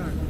เ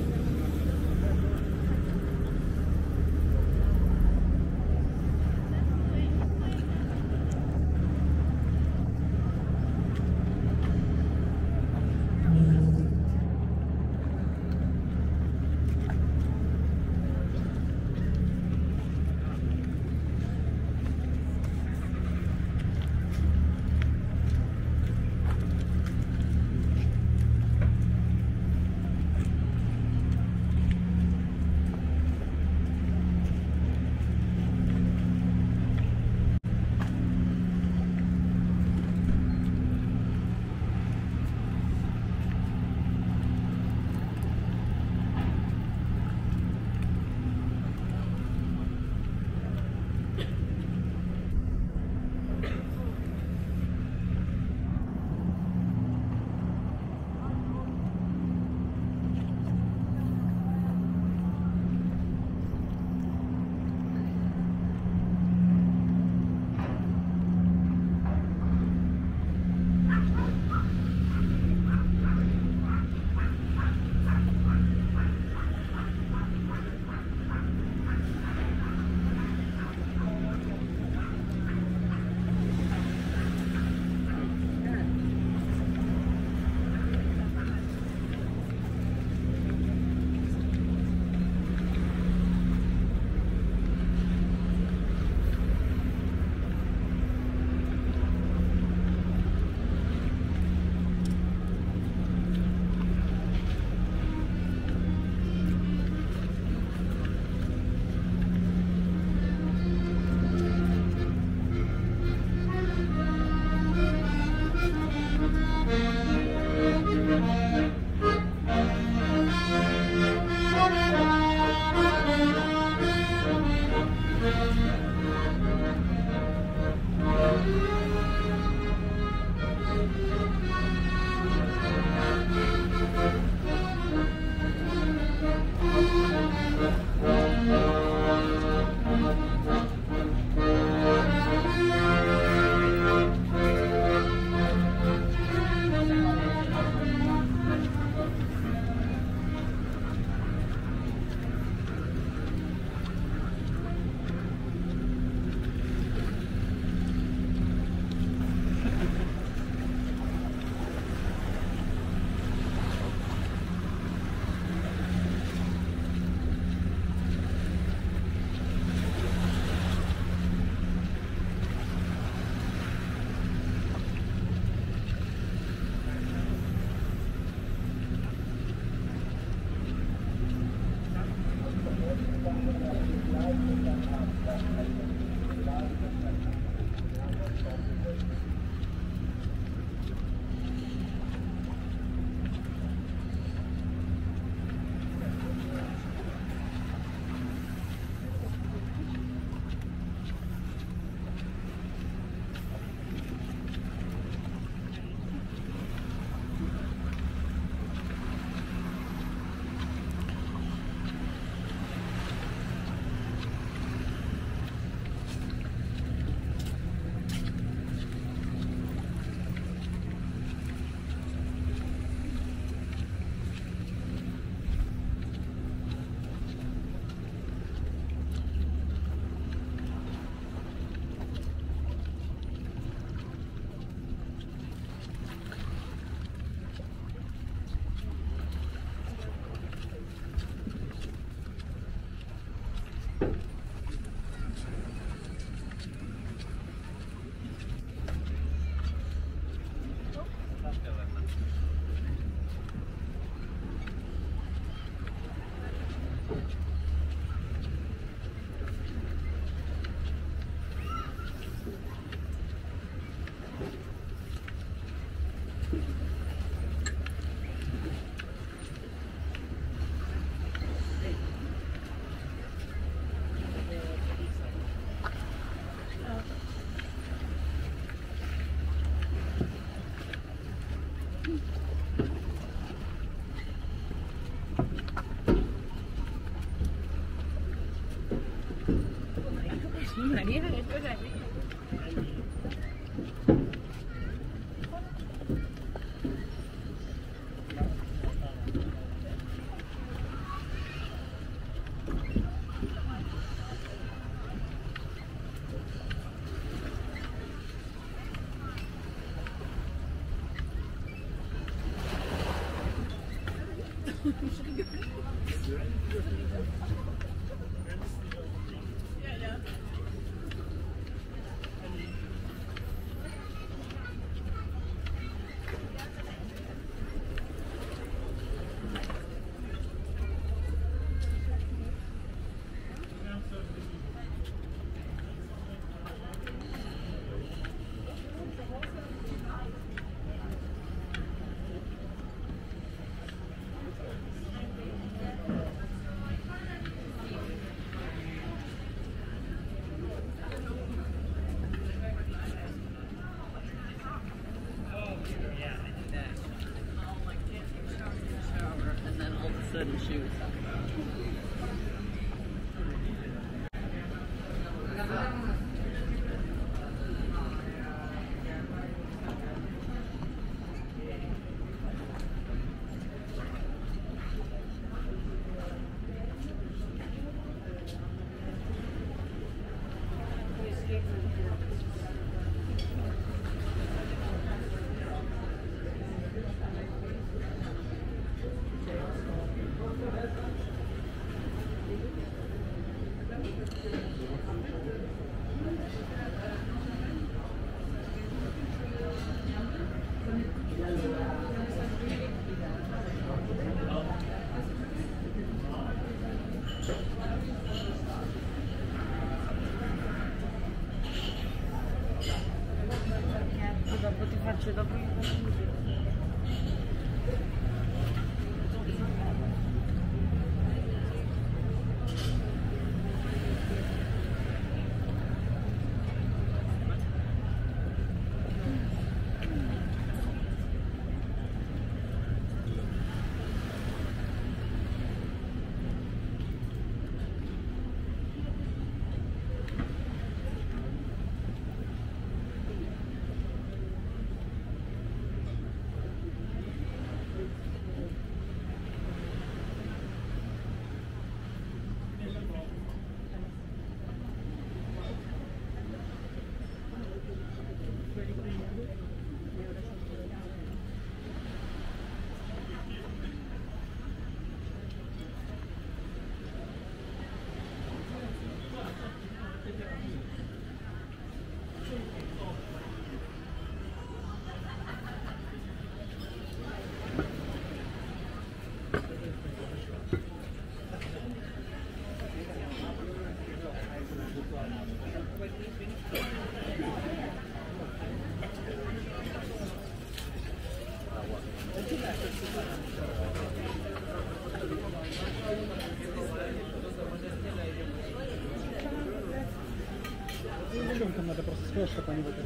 там надо просто сказать, чтобы они вот это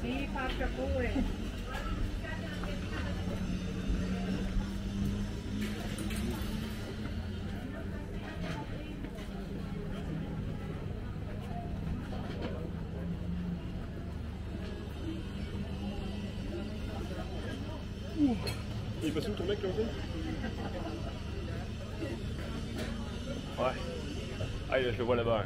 Sì, faccia pure. Il est passé où ton mec là aussi je vois là-bas.